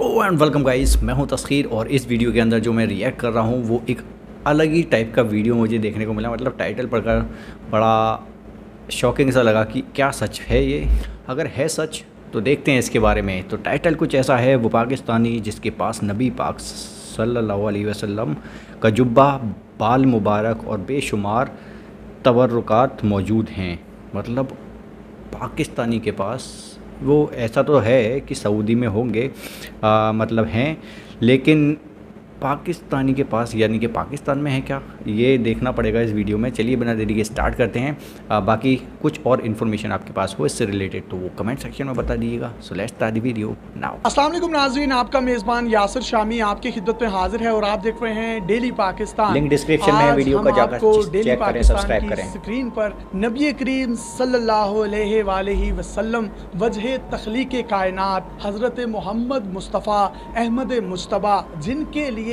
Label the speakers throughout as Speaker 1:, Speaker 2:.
Speaker 1: O and welcome guys मैं हूँ तस्खीर, और इस वीडियो के अंदर जो मैं रिएक्ट कर रहा हूँ, वो एक अलग ही टाइप का वीडियो मुझे देखने को मिला। मतलब टाइटल पढ़कर बड़ा शॉकिंग सा लगा कि क्या सच है ये? अगर है सच तो देखते हैं इसके बारे में। तो टाइटल कुछ ऐसा है, वो पाकिस्तानी, जिसके पास नबी पाक अलैहि वसल्लम का जुब्बा, बाल मुबारक और बेशुमार तबरुकात मौजूद हैं। मतलब पाकिस्तानी के पास वो ऐसा तो है कि सऊदी में होंगे आ, मतलब हैं लेकिन पाकिस्तानी के पास यानी कि पाकिस्तान में है क्या? ये देखना पड़ेगा इस वीडियो में। चलिए बिना देरी के स्टार्ट करते हैं। आ, बाकी कुछ और इन्फॉर्मेशन आपके पास हो इससे रिलेटेड तो वो कमेंट सेक्शन में बता दीजिएगा। So let's start the video now
Speaker 2: अस्सलाम वालेकुम नाजरीन आपका मेज़बान यासिर शामी आपकी खिदमत में हाजिर है और आप देख रहे हैं डेली पाकिस्तान
Speaker 1: लिंक डिस्क्रिप्शन में वीडियो का जाकर चेक
Speaker 2: डेली
Speaker 1: करें,
Speaker 2: पाकिस्तान
Speaker 1: सब्सक्राइब करें।
Speaker 2: स्क्रीन पर नबी करीम सल्लल्लाहु अलैहि वसल्लम वजह तख्लीक कायनात हज़रत मोहम्मद मुस्तफ़ा अहमद मुशतबा जिनके लिए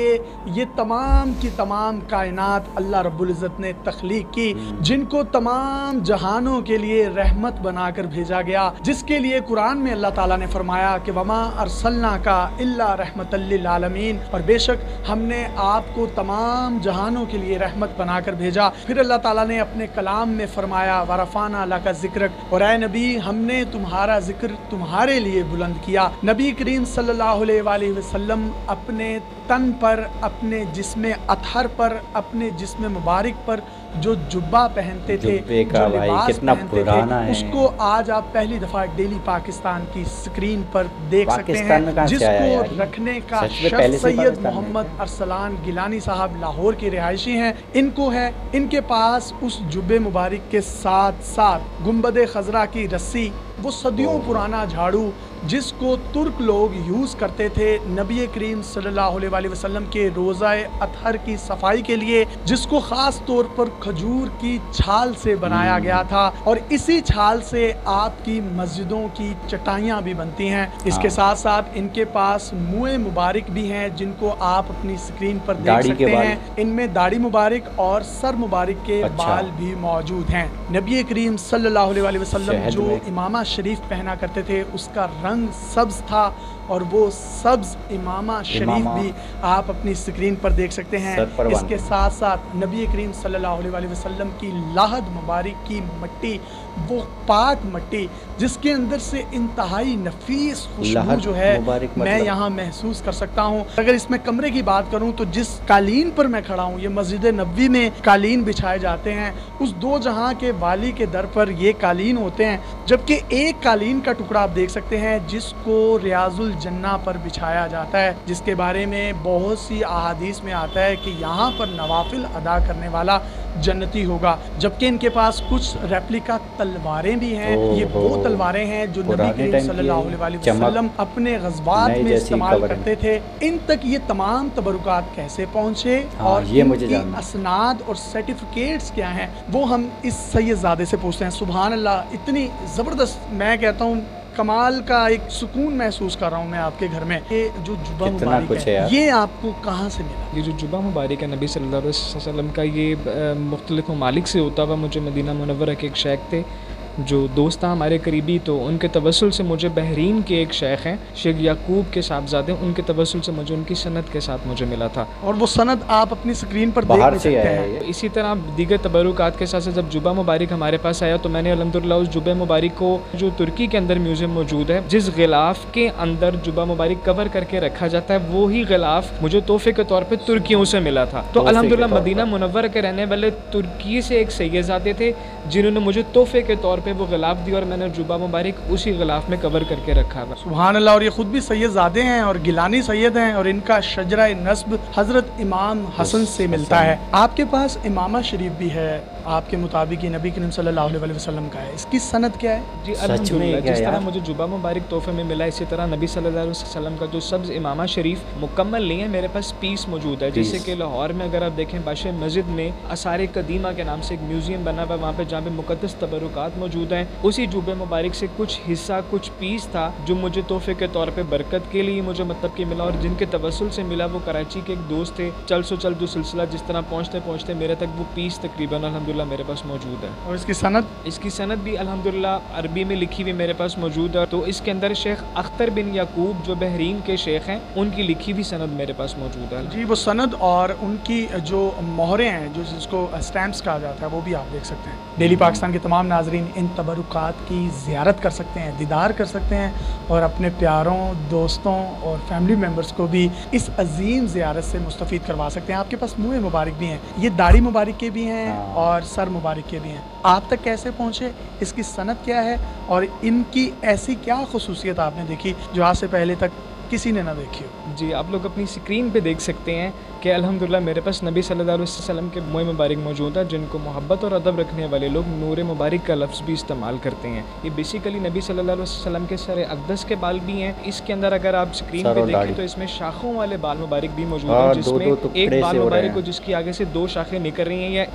Speaker 2: ये तमाम की तमाम कायनात अल्लाह रब्बुल इज़्ज़त ने तख्लीक की जिनको तमाम जहानों के लिए रहमत बनाकर भेजा गया जिसके लिए कुरान में अल्लाह ताला ने फरमाया कि वमा अरसलना का इल्ला रहमतल्लिल आलमीन। और बेशक हमने आपको तमाम जहानों के लिए रहमत बनाकर भेजा। फिर अल्लाह ताला ने अपने कलाम में फरमाया वरफाना अल्लाह का ज़िक्र और ए नबी हमने तुम्हारा ज़िक्र तुम्हारे लिए बुलंद किया। नबी करीम सल्लल्लाहु अलैहि वसल्लम अपने तन पर अपने जिसम अतहर पर अपने जिसम मुबारक पर जो जुब्बा पहनते थे जो लिबास
Speaker 1: कितना पुराना है।
Speaker 2: उसको आज आप पहली दफ़ा डेली पाकिस्तान की स्क्रीन पर देख सकते हैं जिसको रखने का शख्स सैयद मोहम्मद अरसलान गिलानी साहब लाहौर के रिहायशी हैं। इनको है इनके पास उस जुब्बे मुबारक के साथ साथ गुंबद खजरा की रस्सी वो सदियों पुराना झाड़ू जिसको तुर्क लोग यूज़ करते थे नबी करीम सल्लल्लाहु अलैहि वसल्लम के रोज़ा अतहर की सफ़ाई के लिए जिसको ख़ास तौर पर खजूर की छाल से बनाया
Speaker 1: हम्म।
Speaker 2: गया था और इसी छाल से आपकी मस्जिदों की चटाइयाँ भी बनती हैं। इसके
Speaker 1: हाँ।
Speaker 2: साथ साथ इनके पास मुँह मुबारक भी हैं जिनको आप अपनी स्क्रीन पर देख सकते हैं। इनमें दाढ़ी मुबारक और सर मुबारक के
Speaker 1: अच्छा।
Speaker 2: बाल भी मौजूद हैं। नबी करीम सल्लल्लाहु अलैहि वसल्लम जो इमामा शरीफ पहना करते थे उसका रंग सब्ज था और वो सब्ज इमामा शरीफ भी आप अपनी स्क्रीन पर देख सकते हैं। इसके साथ साथ नबी करीम सल्लल्लाहु अलैहि वसल्लम की लाहद मुबारक की मिट्टी वो पाक मट्टी जिसके अंदर से इंतहाई नफीस खुशबू जो है मैं
Speaker 1: मतलब?
Speaker 2: यहाँ महसूस कर सकता हूँ अगर इसमें कमरे की बात करूँ तो जिस कालीन पर मैं खड़ा हूँ ये मस्जिद नबी में कालीन बिछाए जाते हैं उस दो जहाँ के वाली के दर पर ये कालीन होते हैं जबकि एक कालीन का टुकड़ा आप देख सकते हैं जिसको रियाजुल जन्ना पर बिछाया जाता है जिसके बारे में बहुत सी अहादीस में आता है कि यहाँ पर नवाफिल अदा करने वाला जन्नती होगा जबकि इनके पास कुछ रेप्लिका तलवारें भी हैं ये वो तलवारें हैं जो नबी करीम सल्लल्लाहु अलैहि वसल्लम अपने गजबात में इस्तेमाल करते थे। इन तक ये तमाम तबरुकात कैसे पहुँचे
Speaker 1: हाँ,
Speaker 2: और
Speaker 1: ये मुझे।
Speaker 2: असनाद और सर्टिफिकेट्स क्या हैं वो हम इस सैयदजादे से पूछते हैं। सुबहान अल्लाह इतनी ज़बरदस्त मैं कहता हूँ कमाल का एक सुकून महसूस कर रहा हूँ मैं आपके घर में। ये जो जुबा मुबारक
Speaker 1: है
Speaker 2: है ये आपको कहाँ से मिला?
Speaker 3: ये जो जुबा मुबारक है नबी सल्लल्लाहु अलैहि वसल्लम का ये मुख्तलिफ़ ममालिक से होता हुआ मुझे मदीना मुनव्वरा के एक शेख थे। जो दोस्त था हमारे करीबी तो उनके तवसल से मुझे बहरीन के एक शेख हैं शेख याकूब के साहबजादे उनके तवसल से मुझे उनकी सनत के साथ मुझे मिला था।
Speaker 2: और वो सनत आप अपनी स्क्रीन पर
Speaker 1: बाहर
Speaker 2: भी
Speaker 1: से
Speaker 2: सकते हैं।
Speaker 3: इसी तरह दीगर तबरुकात के साथ साथ जब जुबा मुबारक हमारे पास आया तो मैंने अलहमदिल्ला उस जुबे मुबारक को जो तुर्की के अंदर म्यूज़ियम मौजूद है जिस गिलाफ के अंदर जुबा मुबारक कवर करके रखा जाता है वो ही गिलाफ मुझे तोहफे के तौर पर तुर्कियों से मिला था। तो अलहमदिल्ला मदीना मुनवर के रहने वाले तुर्की से एक सैयदाते थे जिन्होंने मुझे तोहफे के तौर पर वो गलाफ दी और मैंने जुबा मुबारक उसी गलाफ में कवर करके रखा था
Speaker 2: सुबहान अल्लाह और ये खुद भी सैयद ज़ादे हैं और गिलानी सैयद हैं और इनका शजरा नस्ब हज़रत इमाम हसन से मिलता है। आपके पास इमामा शरीफ भी है आपके मुताबिक ये नबी करीम सल्लल्लाहु अलैहि वसल्लम का है। इसकी सनद क्या है?
Speaker 3: जी
Speaker 1: क्या
Speaker 3: जिस तरह मुझे जुबा मुबारक तोहफे में मिला इसी तरह नबी सल्लल्लाहु अलैहि वसल्लम का जो सब्ज़ इमामा शरीफ मुकम्मल नहीं है मेरे पास पीस मौजूद है। जैसे कि लाहौर में अगर आप देखें बादशाह मस्जिद में आसार कदीमा के नाम से एक म्यूज़ियम बना हुआ है वहाँ पे जहाँ पे मुकदस तबरुकात मौजूद हैं। उसी जुबे मुबारक से कुछ हिस्सा कुछ पीस था जो मुझे तोहफे के तौर पर बरकत के लिए मुझे मतलब कि मिला और जिनके तवसल से मिला वो कराची के एक दोस्त थे। चल सो चल जो सिलसिला जिस तरह पहुँचते पहुँचते मेरे तक वो पीस तकरीबन अलहमदिल्ला अल्हम्दुलिल्लाह मेरे पास मौजूद है।
Speaker 2: और इसकी सनद?
Speaker 3: इसकी सनद भी अल्हम्दुलिल्लाह अरबी में लिखी हुई मेरे पास मौजूद है। तो इसके अंदर शेख अख्तर बिन याकूब जो बहरीन के शेख हैं उनकी लिखी हुई सनद मेरे पास मौजूद है।
Speaker 2: जी वो सनद और उनकी जो मोहरें हैं जो जिसको स्टैम्प्स कहा जाता है वो भी आप देख सकते हैं। डेली पाकिस्तान के तमाम नाजरीन इन तबरुकात की ज़्यारत कर सकते हैं दीदार कर सकते हैं और अपने प्यारों दोस्तों और फैमिली मेंबर्स को भी इस अजीम ज़्यारत से मुस्तफ़ करवा सकते हैं। आपके पास मुँह मुबारक भी हैं। ये दाढ़ी मुबारक के भी हैं
Speaker 1: हाँ।
Speaker 2: और सर मुबारक के दिए। आप तक कैसे पहुँचे? इसकी सनत क्या है? और इनकी ऐसी क्या खसूसियत आपने देखी जो आज से पहले तक किसी ने ना देखी हो?
Speaker 3: जी, आप लोग अपनी स्क्रीन पे देख सकते हैं। कि अल्हम्दुलिल्लाह मेरे पास नबी सल्लल्लाहु अलैहि वसल्लम के मुँह मुबारक मौजूद है जिनको मोहब्बत और अदब रखने वाले लोग नूर मुबारक का लफ्ज़ भी इस्तेमाल करते हैं। ये बेसिकली नबी सल्लल्लाहु अलैहि वसल्लम के सर अकदस के बाल भी हैं। इसके अंदर अगर आप स्क्रीन पे देखें तो इसमें शाखों वाले बाल मुबारक भी मौजूद
Speaker 1: हाँ,
Speaker 3: हैं जिसमें एक बाल मुबारक को जिसकी आगे से दो शाखें निकल रही हैं ये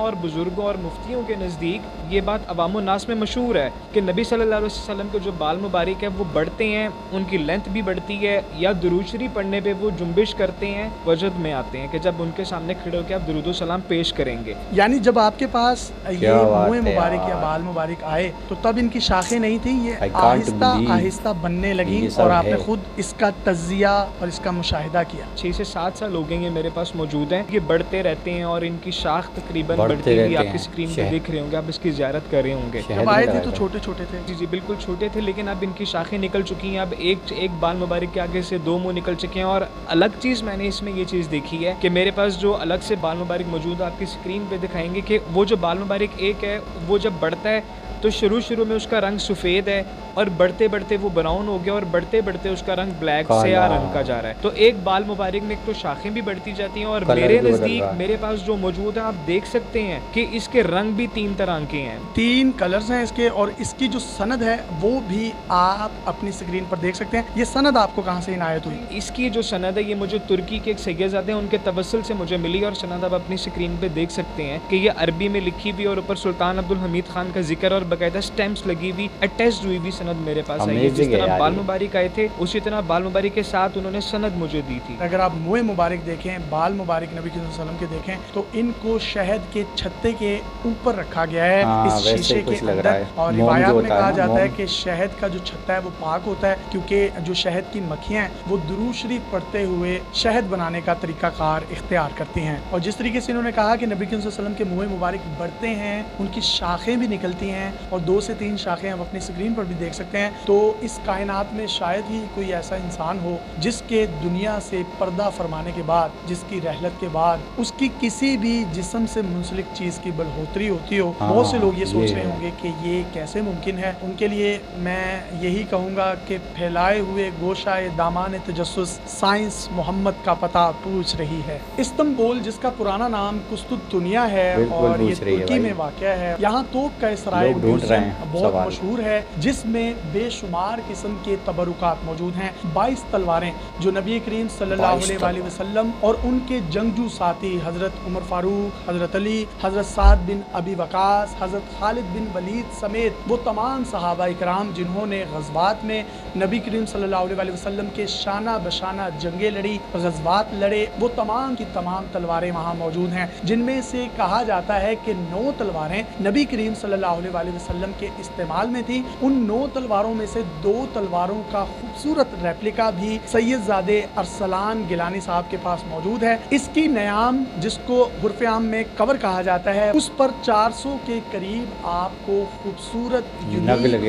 Speaker 3: और बुज़ुर्गों और मुफ्तियों के नज़दीक। ये बात अवाम नास में मशहूर है कि नबी अलैहि वसल्लम के जो बाल मुबारक है वो बढ़ते हैं उनकी लेंथ भी बढ़ती है या दुरूशरी पढ़ने पर वो जुम्बिश करते हैं। वजद में आते हैं कि जब उनके सामने खड़े होकर आप दरुदो सलाम पेश करेंगे।
Speaker 2: यानी जब आपके पास ये मुँह मुबारक या बाल मुबारक आए तो तब इनकी शाखें नहीं थी ये आहिस्ता आहिस्ता बनने लगी और आपने खुद इसका तजिया और इसका मुशाहिदा किया।
Speaker 3: छः से सात साल हो गए ये मेरे पास मौजूद हैं ये बढ़ते रहते हैं और इनकी शाख तकरीबन
Speaker 1: बढ़ती
Speaker 3: हुई आपकी स्क्रीन पे देख रहे होंगे आप इसकी ज्यारत कर रहे होंगे।
Speaker 2: जब आए थे तो छोटे छोटे थे।
Speaker 3: जी जी बिल्कुल छोटे थे लेकिन अब इनकी शाखें निकल चुकी हैं। अब एक एक बाल मुबारक के आगे से दो मुँह निकल चुके हैं और अलग चीज़ मैंने इसमें ये चीज़ देखी है कि मेरे पास जो अलग से बाल मुबारक मौजूद है, आपकी स्क्रीन पे दिखाएँगे कि वो जो बाल मुबारक एक है, वो जब बढ़ता है तो शुरू शुरू में उसका रंग सफ़ेद है और बढ़ते बढ़ते वो ब्राउन हो गया और बढ़ते बढ़ते उसका रंग ब्लैक से या रंग का जा रहा है। तो एक बाल मुबारक में एक तो शाखें भी बढ़ती जाती हैं और मेरे नज़दीक मेरे पास जो मौजूद है आप देख सकते हैं कि इसके रंग भी तीन तरह के हैं।
Speaker 2: तीन कलर्स हैं इसके और इसकी जो सनद है वो भी आप अपनी स्क्रीन पर देख सकते हैं। ये सनद आपको कहाँ से इनायत हुई?
Speaker 3: इसकी जो सनद है ये मुझे तुर्की के एक सैयदादे हैं उनके तवसल से मुझे मिली और सनद आप अपनी स्क्रीन पे देख सकते हैं कि ये अरबी में लिखी हुई और ऊपर सुल्तान अब्दुल हमीद खान का ज़िक्र और बाकायदा स्टैम्प्स लगी हुई अटैच हुई हुई सनद मेरे पास आई। है जिस तरह बाल। मुबारक आए थे उसी तरह बाल मुबारक के साथ उन्होंने सनद मुझे दी थी।
Speaker 2: अगर आप मुँह मुबारक देखें बाल मुबारक नबी के वसल्लम के देखें तो इनको शहद के छत्ते के ऊपर रखा गया है
Speaker 1: हाँ,
Speaker 2: इस शीशे के अंदर। और रिवायात में कहा जाता है। कि शहद का जो छत्ता है वो पाक होता है क्योंकि जो शहद की मक्खियाँ हैं वो दुरू शरीफ पढ़ते हुए शहद बनाने का तरीकाकार इख्तियार करती हैं। और जिस तरीके से इन्होंने कहा कि नबी के वसल्लम के मुँह मुबारक बढ़ते हैं उनकी शाखें भी निकलती हैं और दो से तीन शाखें हम अपनी स्क्रीन पर भी देख सकते हैं। तो इस कायनात में शायद ही कोई ऐसा इंसान हो जिसके दुनिया से पर्दा फरमाने के बाद जिसकी रहलत के बाद उसकी किसी भी जिसम से मुंसलिक चीज़ की बढ़ोतरी होती हो।
Speaker 1: हाँ,
Speaker 2: बहुत से लोग ये सोच रहे होंगे कि ये कैसे मुमकिन है? उनके लिए मैं यही कहूँगा कि फैलाए हुए गोशाए दामान तजस साइंस मोहम्मद का पता पूछ रही है। इस्तंबुल जिसका पुराना नाम कुस्तुत दुनिया है और ये तुर्की में वाक़ है यहाँ तोप का इसराइल
Speaker 1: ढूंढ रहे हैं
Speaker 2: बहुत मशहूर है जिसमें बेशुमार किस्म के तबरुकात मौजूद हैं। 22 तलवारें जो नबी करीम सल्लल्लाहु वसल्लम और उनके जंगजू साथी हज़रत उमर फारूक हज़रत अली हज़रत साद बिन अबी वकास हज़रत खालिद बिन वलीद समेत वो तमाम सहाबा इकराम जिन्होंने गजबात में नबी करीम सल्लल्लाहु वसल्लम के शाना बशाना जंगें लड़ी गजबात लड़े वो तमाम की तमाम तलवारें वहाँ मौजूद हैं जिनमें से कहा जाता है कि नौ तलवारें नबी करीम सल्लल्लाहु वसल्लम के इस्तेमाल में थी। उन नौ तलवारों में से दो तलवारों का खूबसूरत रेप्लिका भी सैयदजादे अरसलान गिलानी साहब के पास मौजूद है। इसकी नयाम जिसको गुरफाम में कवर कहा जाता है उस पर 400 के करीब आपको खूबसूरत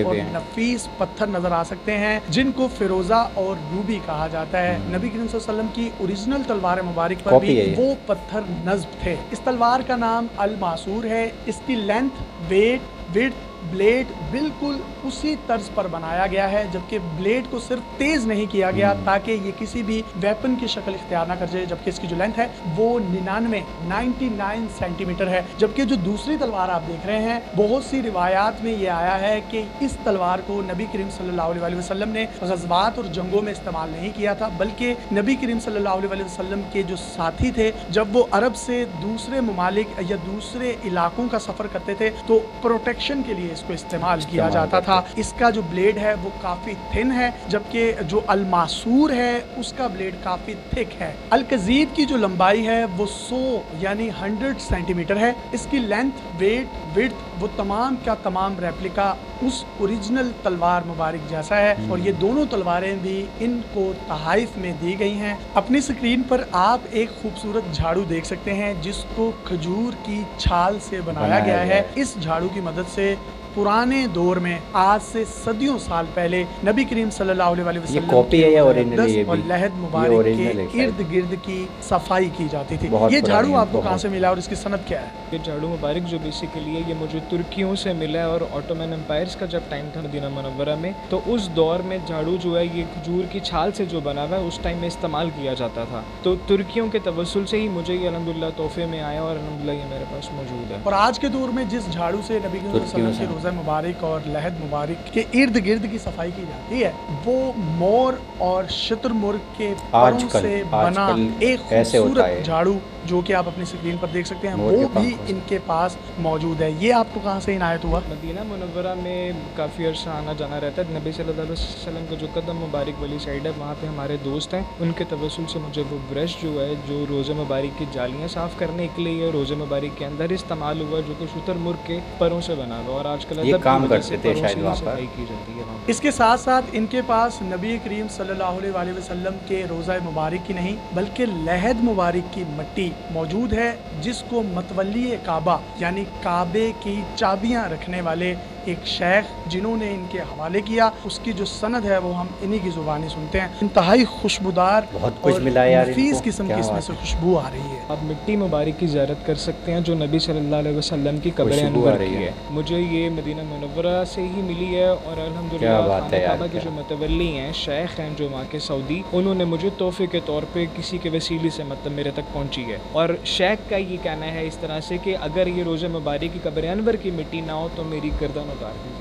Speaker 2: और नफीस पत्थर नज़र आ सकते हैं जिनको फिरोजा और रूबी कहा जाता है। नबी करीम वसल्लम की ओरिजिनल तलवार मुबारक पर भी वो पत्थर नस्ब थे। इस तलवार का नाम अल मासूर है। इसकी लेंथ वेट with ब्लेड बिल्कुल उसी तर्ज पर बनाया गया है जबकि ब्लेड को सिर्फ़ तेज नहीं किया गया ताकि ये किसी भी वेपन की शक्ल इख्तियार ना कर जाए जबकि इसकी जो लेंथ है वो निन्यानवे 99 सेंटीमीटर है। जबकि जो दूसरी तलवार आप देख रहे हैं बहुत सी रिवायात में ये आया है कि इस तलवार को नबी करीम सल्लल्लाहु अलैहि वसल्लम ने गजबात और जंगों में इस्तेमाल नहीं किया था बल्कि नबी करीम सल्लल्लाहु अलैहि वसल्लम के जो साथी थे जब वो अरब से दूसरे ममालिक या दूसरे इलाकों का सफ़र करते थे तो प्रोटेक्शन के लिए इसको इस्तेमाल किया जाता था। इसका जो ब्लेड है वो काफ़ी थिन है जबकि जो अलमासूर है उसका ब्लेड काफ़ी थिक है। अलकजीब की जो लंबाई है वो 100 यानी 100 सेंटीमीटर है। इसकी लेंथ वेट विड्थ वो तमाम का तमाम रेप्लिका उस ओरिजिनल तलवार मुबारक जैसा है। और ये दोनों तलवारें भी इनको तहाइफ में दी गई हैं। अपनी स्क्रीन पर आप एक खूबसूरत झाड़ू देख सकते हैं जिसको खजूर की छाल से बनाया गया है। इस झाड़ू की मदद से पुराने दौर में आज से सदियों साल पहले नबी करीम सल्लल्लाहु अलैहि वसल्लम
Speaker 1: कॉपी है या ओरिजिनल ये
Speaker 2: और लहद मुबारक के इर्द गिर्द की सफ़ाई की जाती थी। ये झाड़ू आपको कहाँ से मिला और इसकी सनत क्या है?
Speaker 3: ये झाड़ू मुबारक जो बेसिकली है ये मुझे तुर्कियों से मिला है और ऑटोमैन एम्पायर्स का जब टाइम था मदीना मनवरा में तो उस दौर में झाड़ू जो है ये खजूर की छाल से जो बना हुआ है उस टाइम में इस्तेमाल किया जाता था। तो तुर्कियों के तवसल से ही मुझे ये अलहमदिल्ला तोहफे में आया और अलहमदिल्ला ये मेरे पास मौजूद है।
Speaker 2: और आज के दौर में जिस झाड़ू से नबी की रोज़ा मुबारक और लहद मुबारक के इर्द गिर्द की सफ़ाई की जाती है वो मोर और शतुरमुर्ग के परों से बना एक खूबसूरत झाड़ू जो कि आप अपनी स्क्रीन पर देख सकते हैं वो भी इनके पास मौजूद है। ये आपको कहाँ से इनायत हुआ?
Speaker 3: मदीना मुनवरा में काफ़ी अर्सा आना जाना रहता है। नबी सल्लल्लाहु अलैहि वसल्लम का जो कदम मुबारक वाली साइड है वहाँ पे हमारे दोस्त हैं। उनके तवसल से मुझे वो ब्रश जो है जो रोज़े मुबारक की जालियाँ साफ़ करने के लिए रोज़े मुबारक के अंदर इस्तेमाल हुआ जो कि शुतर मुर्ग के परों से बना हुआ और आजकल
Speaker 1: काम करते थे शायद
Speaker 3: वहाँ पर।
Speaker 2: इसके साथ साथ इनके पास नबी करीम सल्लल्लाहु अलैहि वसल्लम के रोज़ा मुबारक की नहीं बल्कि लहद मुबारक की मट्टी मौजूद है जिसको मतवली काबा यानी काबे की चाबियाँ रखने वाले एक शेख जिन्होंने इनके हवाले किया उसकी जो सनद है वो हम इन्हीं की ज़ुबानी सुनते हैं। इंतहाई खुशबूदार
Speaker 1: बहुत कुछ मिला यार
Speaker 2: फ़ीस किस्म की इसमें से खुशबू आ रही है।
Speaker 3: आप मिट्टी मुबारक की ज्यारत कर सकते हैं जो नबी सल्लल्लाहु अलैहि वसल्लम की कब्र अनवर की है। मुझे ये मदीना मनवरा से ही मिली है और अलहमदिल्ला के जो मतवली हैं शेख हैं जो वहाँ के सऊदी उन्होंने मुझे तोहफे के तौर पर किसी के वसीले से मतलब मेरे तक पहुँची है। और शेख का ये कहना है इस तरह से कि अगर ये रोज़ मुबारक की कब्र अनवर की मिट्टी ना हो तो मेरी गर्दन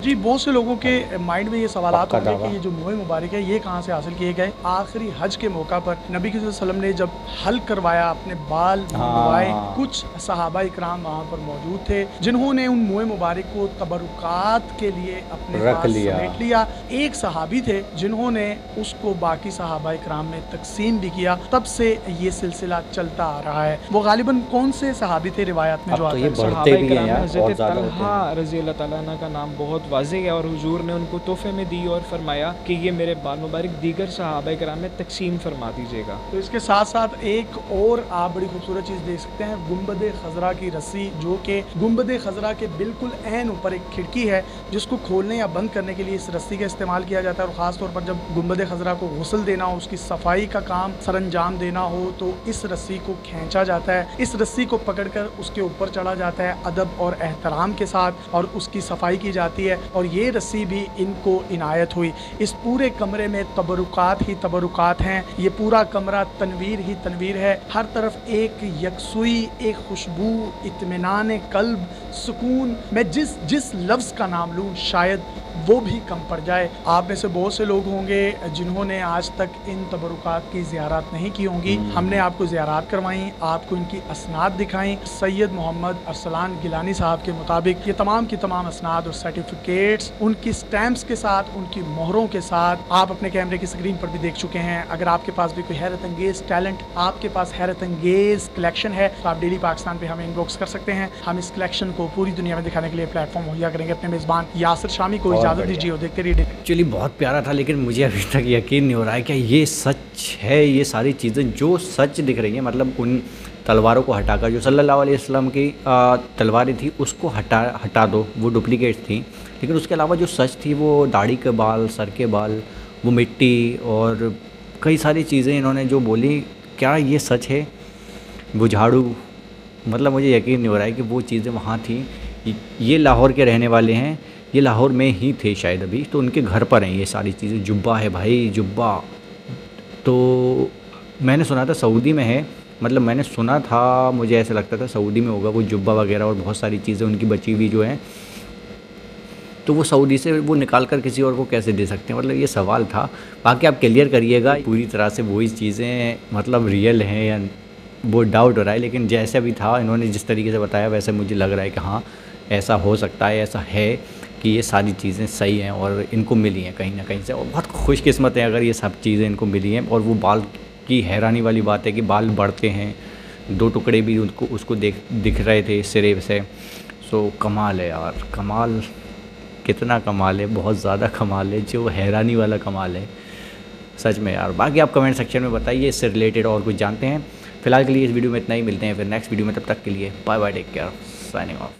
Speaker 2: जी बहुत से लोगों के माइंड में ये सवाल होंगे कि ये जो मुहे मुबारक है ये कहाँ से हासिल किए गए? आखिरी हज के मौका पर नबी वसल्लम ने जब हल करवाया अपने बाल मुआए हाँ। कुछ सहाबा इकराम वहाँ पर मौजूद थे जिन्होंने उन मुहे मुबारक को तबरुकात के लिए अपने रख लिया। लिया। एक सहाबी थे जिन्होंने उसको बाकी सहाबा इकराम में तकसीम भी किया। तब से ये सिलसिला चलता आ रहा है। वो गालिबन कौन से सहाबी थे रिवायत में जो
Speaker 1: तो आते हैं
Speaker 3: रज़ी अल्लाह का नाम नाम बहुत वाजे है और हुजूर ने उनको तोहफे में दी और फरमाया कि ये मेरे बाल मुबारक दीगर सहाबा कराम में तकसीम फरमा दीजिएगा।
Speaker 2: तो इसके साथ साथ एक और आप बड़ी खूबसूरत चीज़ देख सकते हैं गुंबद खजरा की रस्सी, जो कि गुंबद खजरा के बिल्कुल एन ऊपर एक खिड़की है, जिसको खोलने या बंद करने के लिए इस रस्सी का इस्तेमाल किया जाता है। और ख़ासतौर पर जब गुंबद खजरा को गसल देना हो उसकी सफ़ाई का काम सर अंजाम देना हो तो इस रस्सी को खींचा जाता है। इस रस्सी को पकड़ कर उसके ऊपर चढ़ा जाता है अदब और एहतराम के साथ और उसकी सफ़ाई की जाती है और ये रस्सी भी इनको इनायत हुई। इस पूरे कमरे में तबरुकात ही तबरुकात हैं। ये पूरा कमरा तनवीर ही तनवीर है। हर तरफ़ एक यकसुई, एक खुशबू इतमान कल्ब सुकून। मैं जिस जिस लफ्ज़ का नाम लूँ, शायद वो भी कम पड़ जाए। आप में से बहुत से लोग होंगे जिन्होंने आज तक इन तबरुकात की ज़्यारत नहीं की होंगी। हम्म। हमने आपको ज़्यारत करवाई आपको इनकी असनाद दिखाई। सैयद मोहम्मद अरसलान गिलानी साहब के मुताबिक ये तमाम की तमाम असनाद और सर्टिफिकेट्स उनकी स्टैम्प्स के साथ उनकी मोहरों के साथ आप अपने कैमरे की स्क्रीन पर भी देख चुके हैं। अगर आपके पास भी कोई हैरत अंगेज टैलेंट आपके पास हैरत अंगेज कलेक्शन है तो आप डेली पाकिस्तान पे हमें इनबॉक्स कर सकते हैं। हम इस कलेक्शन को पूरी दुनिया में दिखाने के लिए प्लेटफॉर्म मुहैया करेंगे अपने मेज़बान यासर शामी को। इजाज़त दीजिए और देखते रहिए
Speaker 1: एक्चुअली बहुत प्यारा था लेकिन मुझे अभी तक यकीन नहीं हो रहा है कि ये सच है ये सारी चीज़ें जो सच दिख रही हैं मतलब उन तलवारों को हटाकर जो सल्लल्लाहु अलैहि वसल्लम की तलवारें थी उसको हटा हटा दो वो डुप्लीकेट थी। लेकिन उसके अलावा जो सच थी वो दाढ़ी के बाल सर के बाल वो मिट्टी और कई सारी चीज़ें इन्होंने जो बोली क्या ये सच है? वो झाड़ू मतलब मुझे यकीन नहीं हो रहा है कि वो चीज़ें वहाँ थी। ये लाहौर के रहने वाले हैं ये लाहौर में ही थे शायद अभी तो उनके घर पर हैं ये सारी चीज़ें। जुब्बा है भाई, जुब्बा। तो मैंने सुना था सऊदी में है मतलब मैंने सुना था, मुझे ऐसा लगता था सऊदी में होगा वो जुब्बा वगैरह और बहुत सारी चीज़ें उनकी बची हुई जो हैं। तो वो सऊदी से वो निकाल कर किसी और को कैसे दे सकते हैं? मतलब ये सवाल था। बाकी आप क्लियर करिएगा, पूरी तरह से वही चीज़ें मतलब रियल हैं या वो डाउट हो रहा है, लेकिन जैसे भी था, इन्होंने जिस तरीके से बताया, वैसे मुझे लग रहा है कि हाँ ऐसा हो सकता है, ऐसा है। कि ये सारी चीज़ें सही हैं और इनको मिली हैं कहीं ना कहीं से। और बहुत खुशकिस्मत है अगर ये सब चीज़ें इनको मिली हैं। और वो बाल की हैरानी वाली बात है कि बाल बढ़ते हैं। दो टुकड़े भी उनको, उसको देख, दिख रहे थे सिरे से। सो कमाल है यार, कमाल कितना कमाल है, बहुत ज़्यादा कमाल है, जो हैरानी वाला कमाल है। सच में यार, बाकी आप कमेंट सेक्शन में बताइए, इससे रिलेटेड और कुछ जानते हैं। फ़िलहाल के लिए इस वीडियो में इतना ही, मिलते हैं फिर नेक्स्ट वीडियो में, तब तक के लिए, bye bye, take care, signing off.